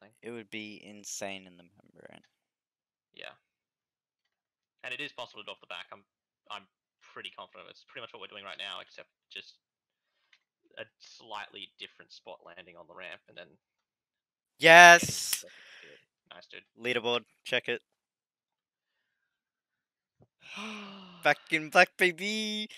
something. It would be insane in the membrane. Yeah. And it is possible to do off the back. I'm I'm pretty confident. It's pretty much what we're doing right now, except just a slightly different spot landing on the ramp, and then Yes. Nice, dude. Leaderboard, check it. Back in black, baby.